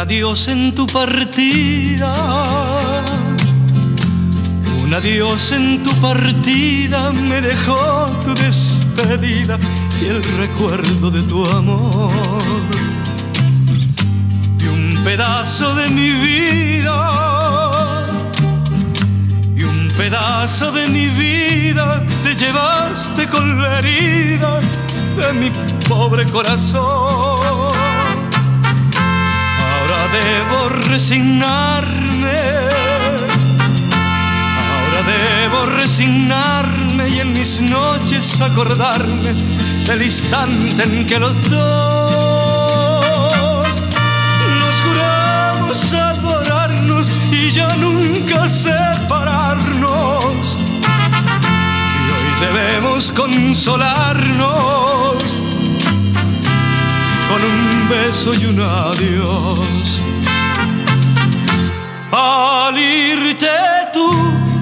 Adiós en tu partida. Un adiós en tu partida me dejó tu despedida y el recuerdo de tu amor. Y un pedazo de mi vida. Y un pedazo de mi vida te llevaste con la herida de mi pobre corazón. Resignarme. Ahora debo resignarme y en mis noches acordarme del instante en que los dos nos juramos adorarnos y ya nunca separarnos. Y hoy debemos consolarnos con un beso y un adiós. Al irte tú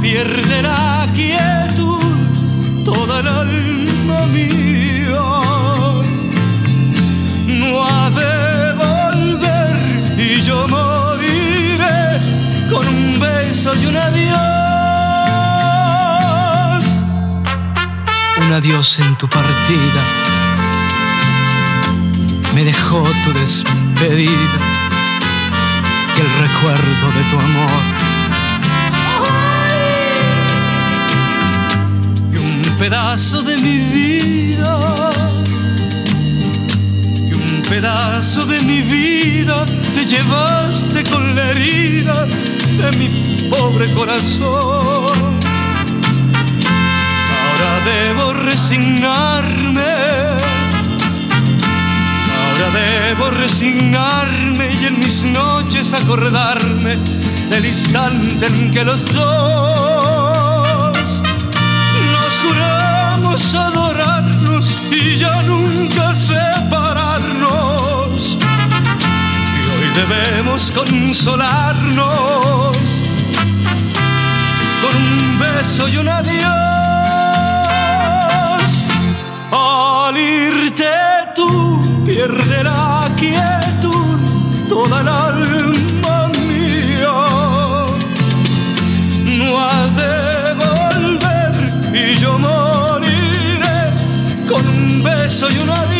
pierde la quietud toda el alma mía. No ha de volver y yo moriré con un beso y un adiós. Un adiós en tu partida me dejó tu despedida el recuerdo de tu amor. Y un pedazo de mi vida, y un pedazo de mi vida te llevaste con la herida de mi pobre corazón. Debo resignarme y en mis noches acordarme del instante en que los dos nos juramos adorarnos y ya nunca separarnos. Y hoy debemos consolarnos con un beso y un adiós. pierde la quietud toda el alma mía. No ha de volver y yo moriré con un beso y una